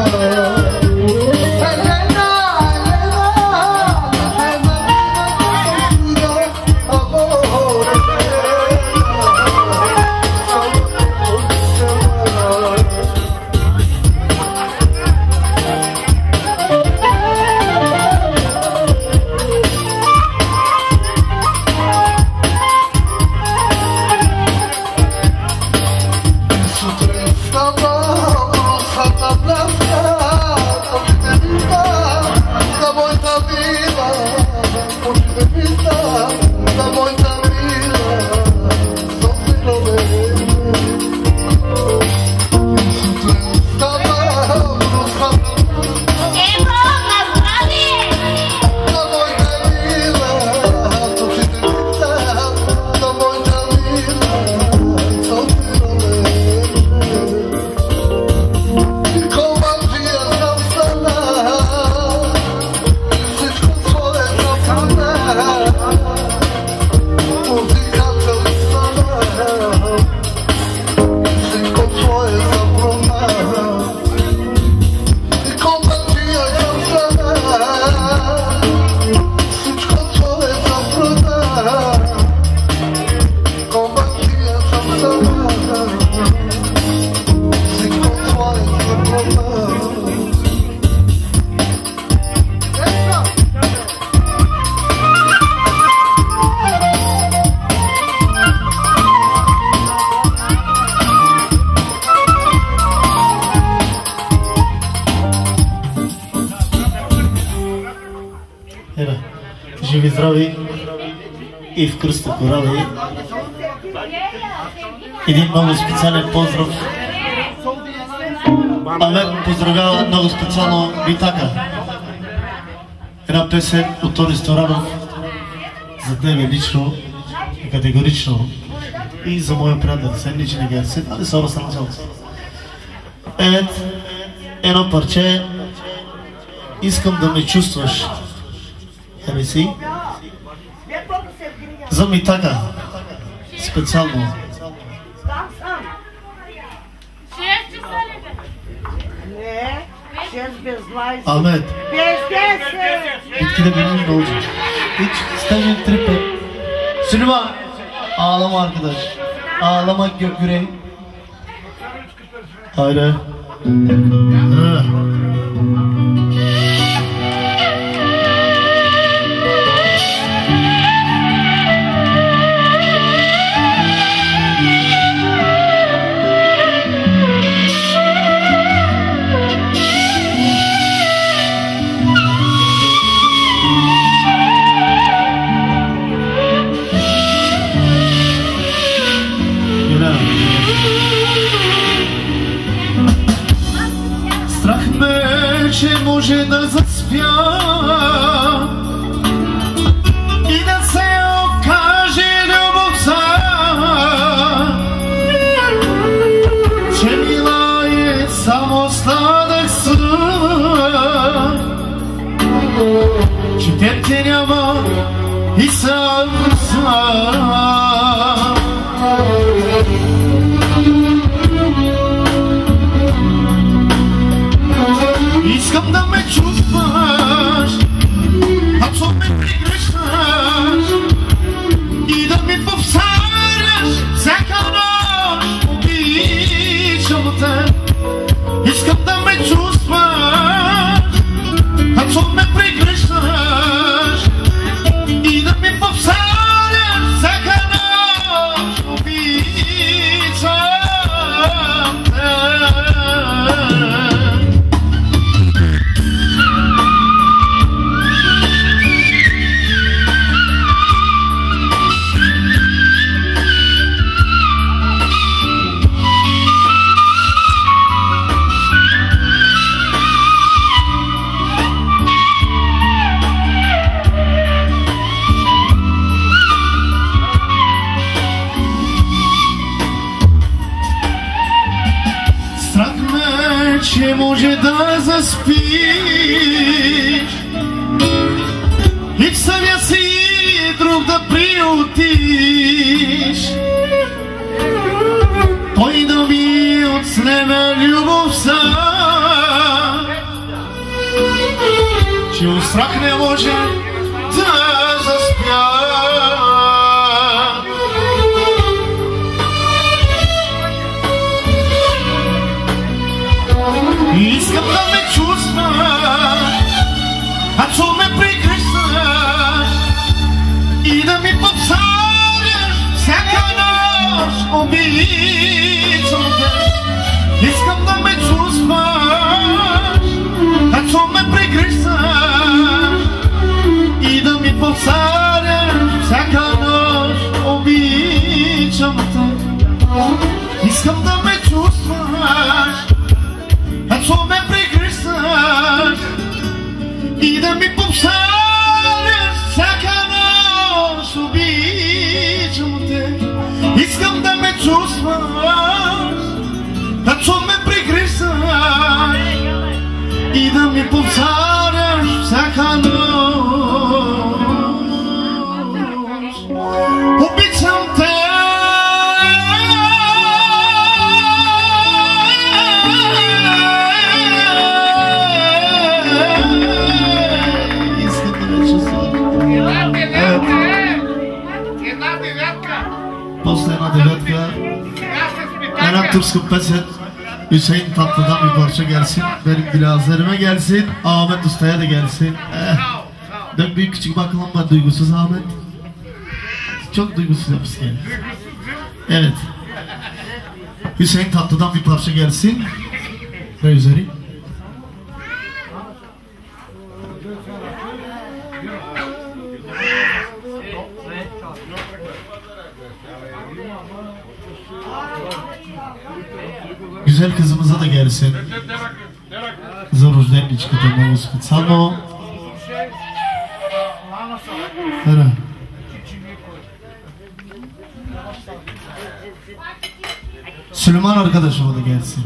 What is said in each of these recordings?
Oh Един много специален поздрав. Амет поздравява много специално Витака. Една песен от Тони Сторанов за тебе лично и категорично и за моя приятел Сенличен Герсен, а не са разсълчалци. Ед, едно парче Искам да ме чувстваш. Еми си? За Митака. Специално. без 20. Ахмед, Без 10. bitki de benim de olacak. Hiç stajyer tripe. Süleyman. Ağlama arkadaş. Ağlamak yok yüreğim. Hayır. Отснеме любовта, че от страх не може да заспя. Искам да ме чувстваш, ако ме прегръщаш и да ми повтаряш всяка нощ. Обичам ако ме прегръщаш и да ми повтаряш всяка нощ. Обичам те. Искам да ме чувстваш, и да ми повтаряш всяка нощ. Обичам те. Искам да ме чувстваш. Една девятка е! Една девятка! После Hüseyin Tatlı'dan bir parça gelsin. Benim dilazerime gelsin. Ahmet Usta'ya da gelsin. Eh. Ben büyük küçük bakalım bakılanma duygusuz Ahmet. Çok duygusuz yapısı yani. Evet. Hüseyin Tatlı'dan bir parça gelsin. Ve üzeri. güzel kızımıza da gelsin. Zarujden içki tamo specjalno. Hera. Süleyman arkadaşıma da gelsin.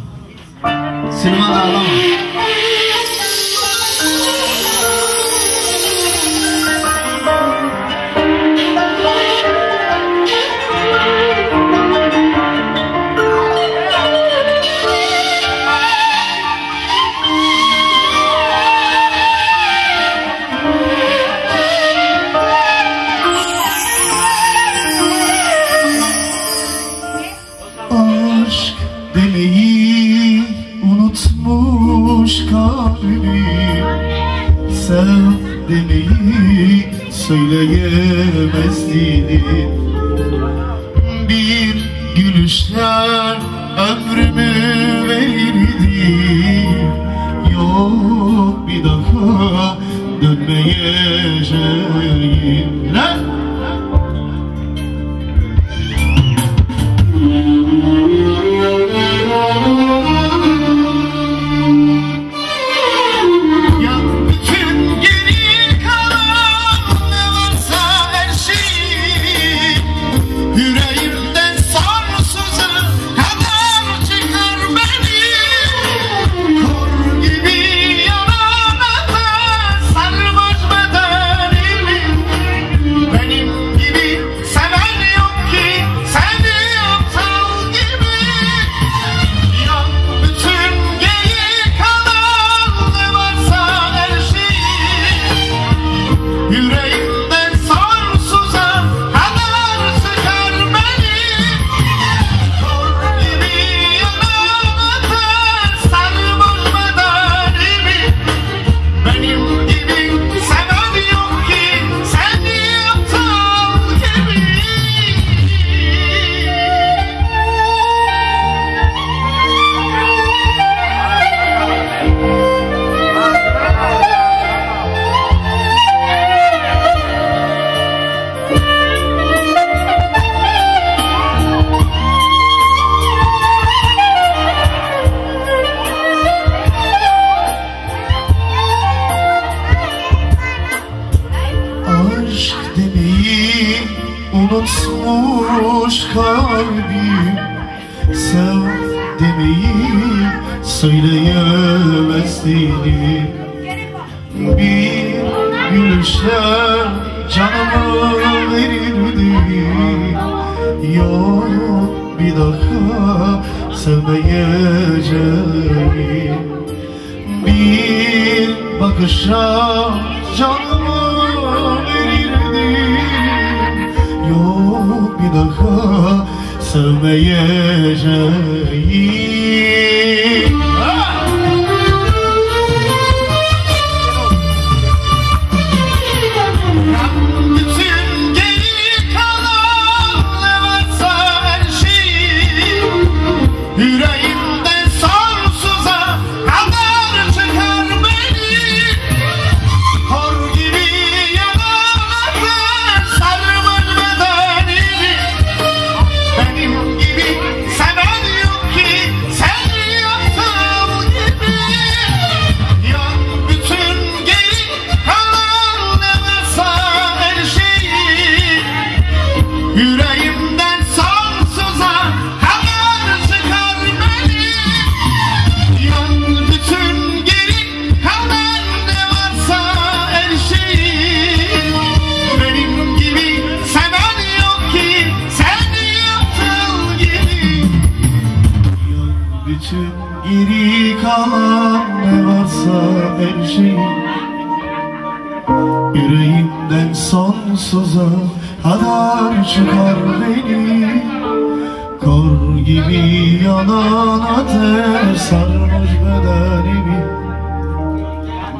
Süleyman ağlama. Demeyi unutmuş kalbim Sev demeyi söyleyemez dilim Bir gülüşler ömrümü verirdim Yok bir daha dönmeyeceğim unutmuş kalbim. Sev demeyi söyleyemez Bir gülüşle canımı verirdim. Yok bir daha sevmeyeceğim. Bir bakışa canımı Yok bir daha sevmeyeceğim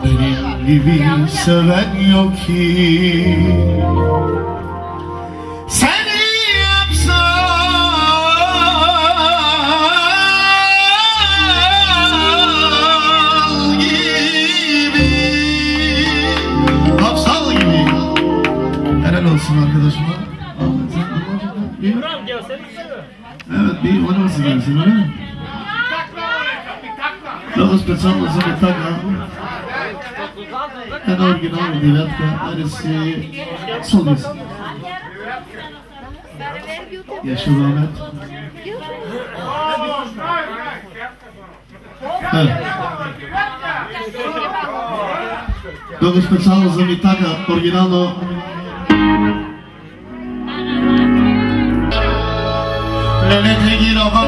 Benim gibi seven yok ki Seni yapsal gibi Hapsal gibi Helal olsun arkadaşıma Bravo gel seni Evet bir onu olsun gelsin öyle mi? Takla! Takla! Takla! Takla! Takla! Една оригинална девятка, аре си Солис. Yaşar Ahmet. Evet. Много специално за Митага, оригинално Lele te girava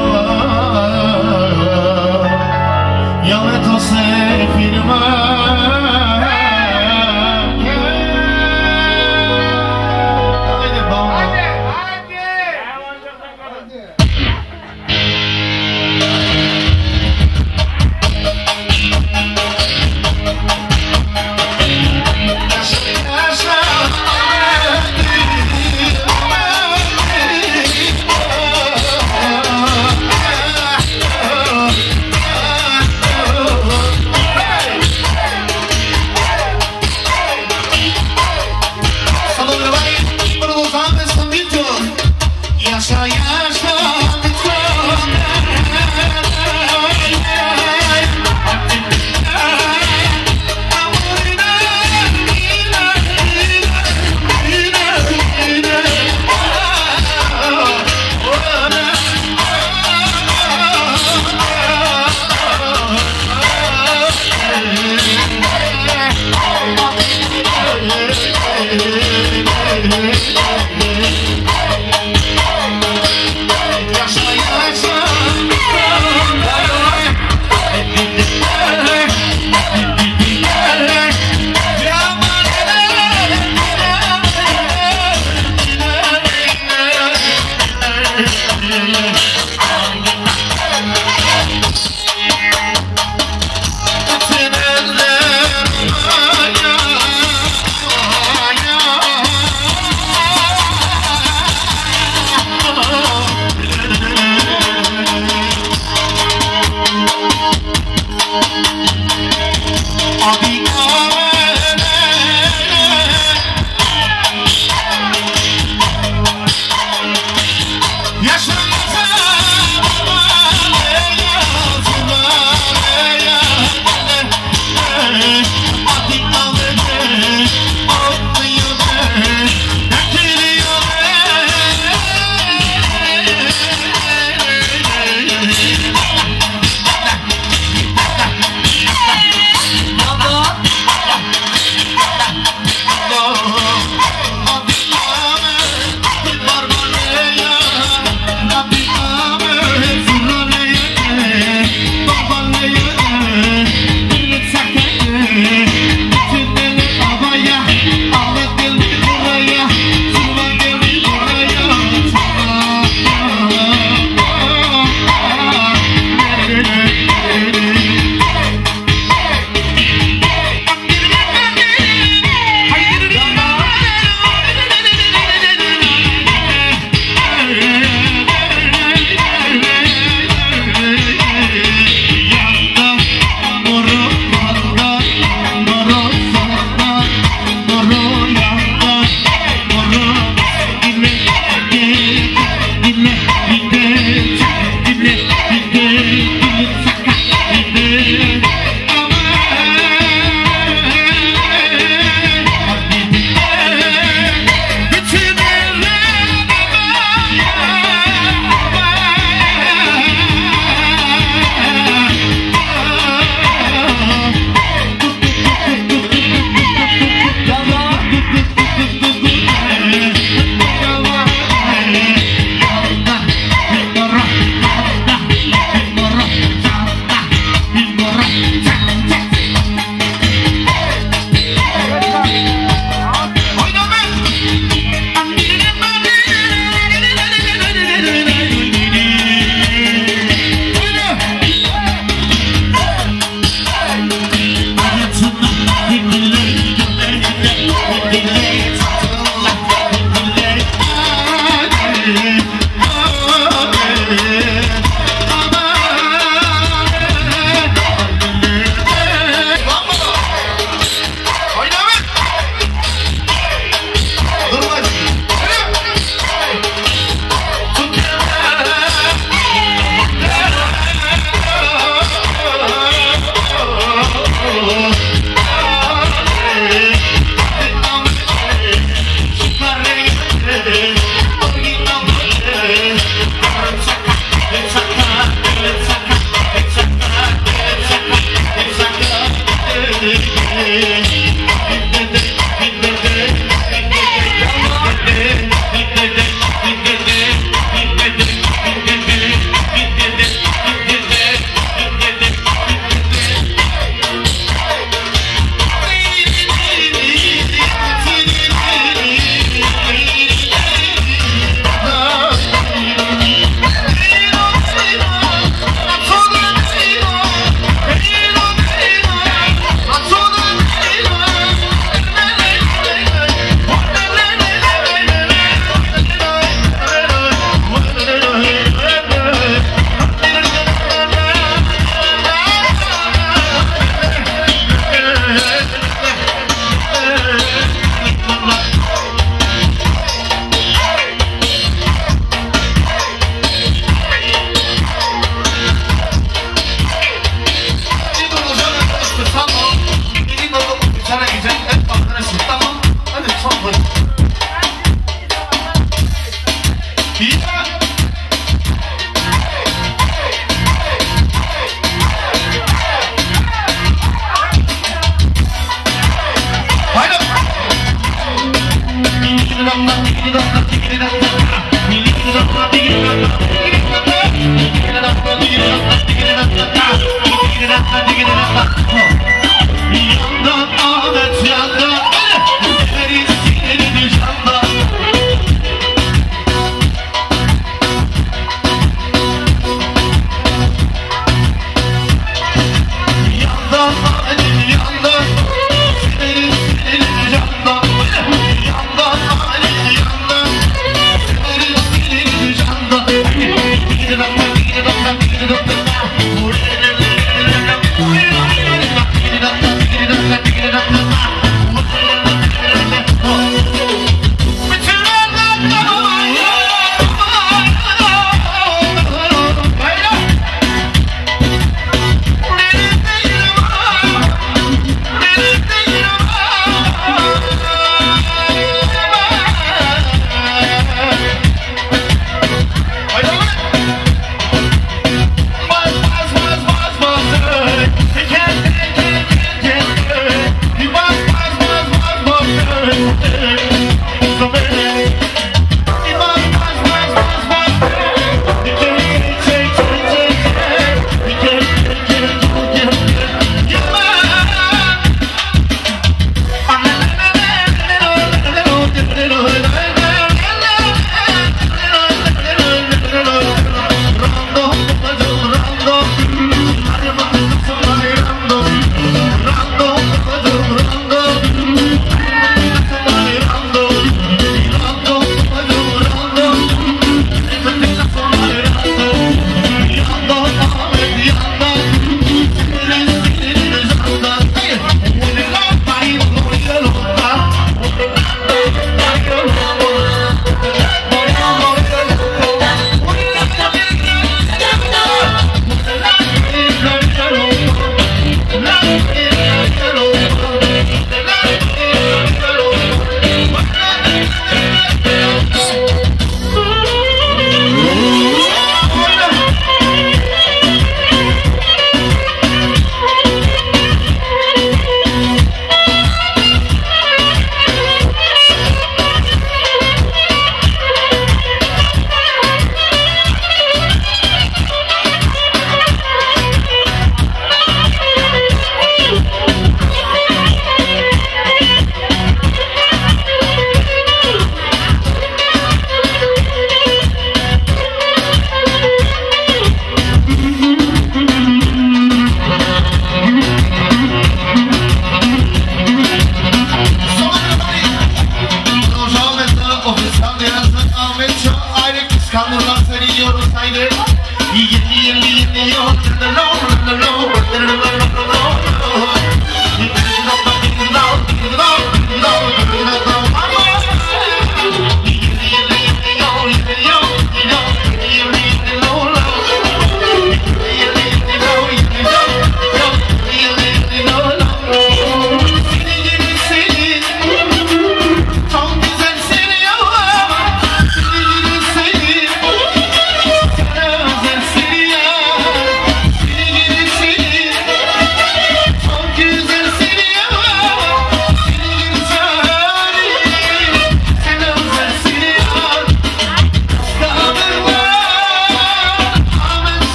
Ya me tose firma